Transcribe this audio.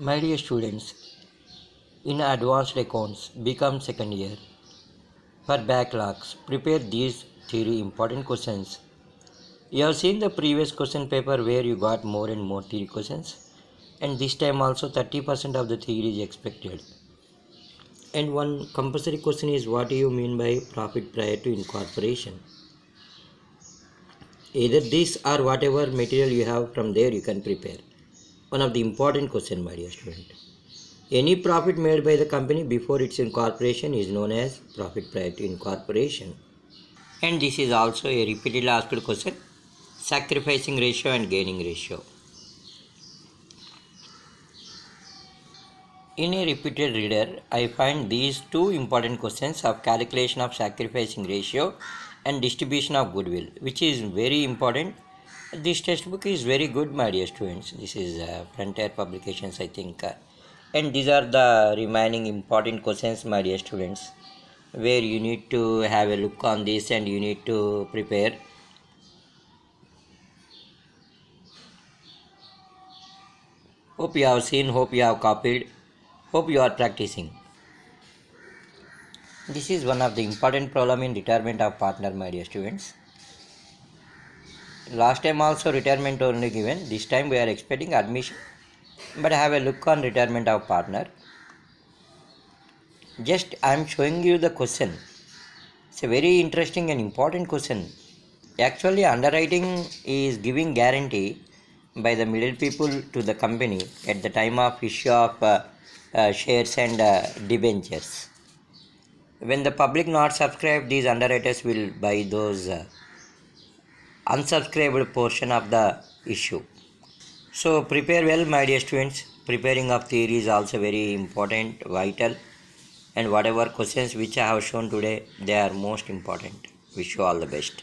My dear students, in advanced accounts, B.Com second year. For backlogs, prepare these theory important questions. You have seen the previous question paper where you got more and more theory questions, and this time also 30% of the theory is expected. And one compulsory question is what do you mean by profit prior to incorporation? Either this or whatever material you have from there you can prepare. One of the important question, my dear student. Any profit made by the company before its incorporation is known as profit prior to incorporation. And this is also a repeatedly asked question sacrificing ratio and gaining ratio. In a repeated reader, I find these two important questions of calculation of sacrificing ratio and distribution of goodwill, which is very important. This textbook is very good, my dear students. This is uh, Frontier Publications, I think. Uh, and these are the remaining important questions, my dear students, where you need to have a look on this and you need to prepare. Hope you have seen, hope you have copied, hope you are practicing. This is one of the important problem in retirement of partner, my dear students. Last time also retirement only given. This time we are expecting admission. But have a look on retirement of partner. Just I am showing you the question. It's a very interesting and important question. Actually, underwriting is giving guarantee by the middle people to the company at the time of issue of uh, uh, shares and uh, debentures. When the public not subscribe, these underwriters will buy those uh, unsubscribed portion of the issue. So prepare well, my dear students. Preparing of theory is also very important, vital, and whatever questions which I have shown today, they are most important. Wish you all the best.